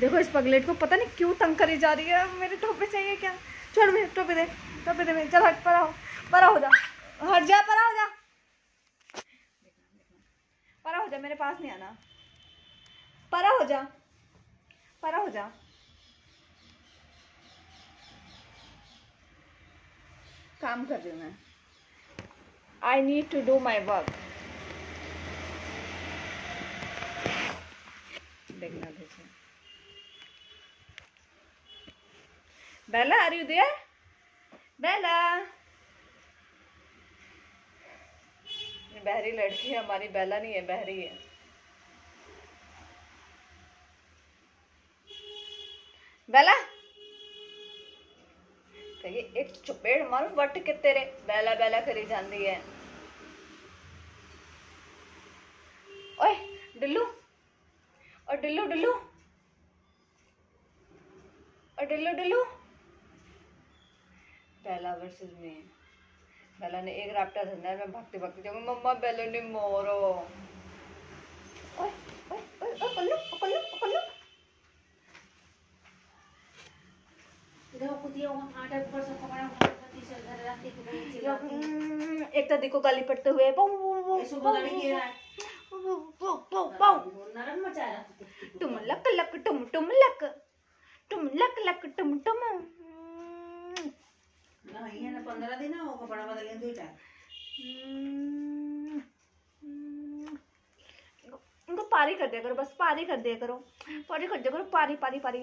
देखो इस पगलेट को पता नहीं क्यों तंग करी जा रही है। मेरे टोपे चाहिए क्या? छोड़ मेरे टोपे दे टोपे दे चल हट, परा हो परा हो जा। हट जा, परा हो जा। परा हो जा, मेरे पास नहीं आना। परा हो जा, परा हो जा। काम कर रही हूँ मैं। I need to do my work देखना देखो Bela are you there Bela बहरी लड़की है, हमारी बेला नहीं है, बहरी है। बेला कहिए, एक चपेड़ मारो, वट के तेरे बेला बेला करी जाती है। ओए, डिल्लू। और डिल्लू डिल्लू। और डिल्लू डिल्लू। बेला वर्सेस मी। बेला ने एक राप्टा धंधा मैं भागते भागते जाऊँगी। मम्मा बेला ने मोरो। ओए ओए ओए ओए पल्लू पल्लू पल्लू हम्म, एक तो देखो गाली पड़ते हुए पाऊ टुम लक लक टुम टुम लक। टुम लक लक टुम टुम दिन हो कपड़ा बदल दुईटा इनको पारी कर दिया करो बस पारी कर दिया करो पारी कर। दिया करो पारी पारी पारी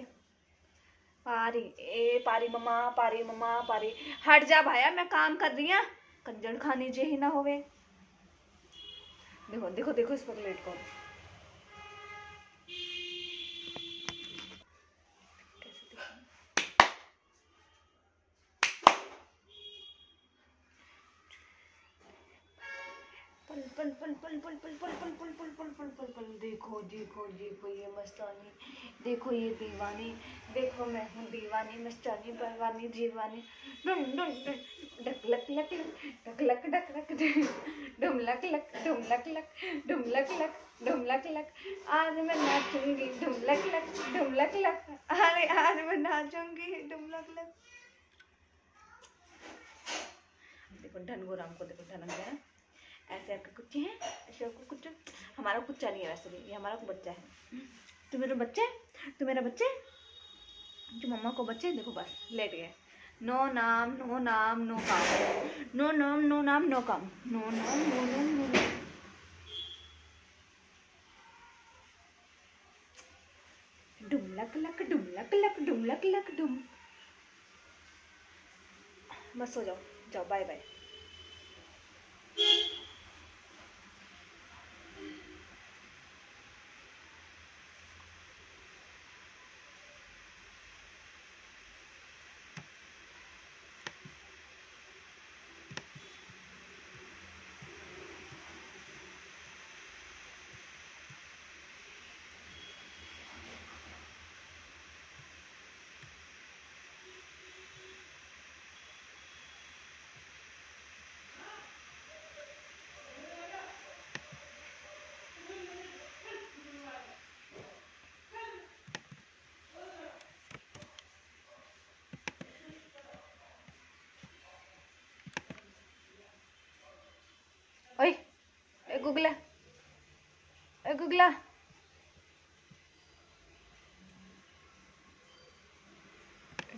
पारी ए पारी मम्मा पारी मम्मा पारी हट जा भाया, मैं काम कर रही हूँ। कंजड़ खानी जे ही ना होवे। देखो देखो देखो इस पर प्लेट को पल पल पल पल पल पल पल पल पल पल पल पल पल देखो देखो देखो ये मस्तानी देखो ये दीवानी देखो मैं हूँ दीवानी मस्तानी परवानी डुम डुम डुम डक लक लक लक डक लक डक लक डुम लक लक डुम लक लक डुम लक लक डुम लक लक आज मैं नाचूँगी डुम लक लक डुम लक लक अरे आज मैं नाचूँगी डुम लक लक देखो ढनगो राम को देखो ढनक गया ऐसे आपके कुच्चे हैं, ऐसे आपके कुच्चे हमारा कुच्चा नहीं है वैसे भी, ये हमारा बच्चा है। तू मेरा बच्चे तू मेरा बच्चे जो मम्मा को बच्चे देखो बस, लेट गए नो नाम नो नाम, नो काम। नो नाम नो नाम, नो काम। नो नाम नो नाम नो नाम। डुम, लक लक, डुम, लक लक, डुम, लक लक, डुम। बस हो जाओ जाओ, बाय बाय ओए ए गुगला गुगला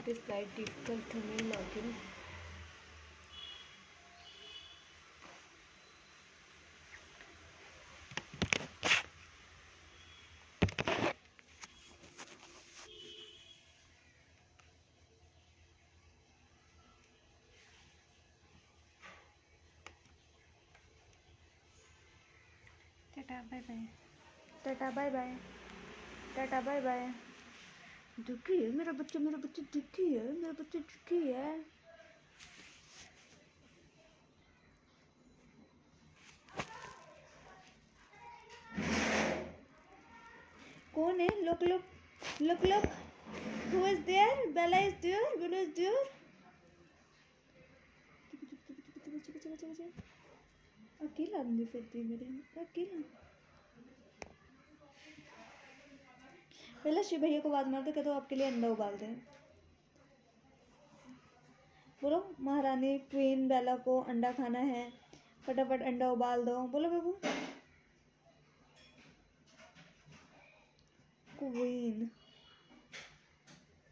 is quite difficult to me login tata bye bye tata bye bye tata bye bye दुखी है मेरा बच्चा मेरा बच्चा दुखी है मेरा बच्चा दुखी है कौन है look look look look who is there Bela is there बेला इज़ देयर अकेला आदमी फिरती मेरे अकेला। पहले शिव भैया को बात मारते, कहते आपके लिए अंडा उबालते हैं। बोलो, महारानी क्वीन बेला को अंडा खाना है, फटाफट अंडा उबाल दो। बोलो, बाबू। क्वीन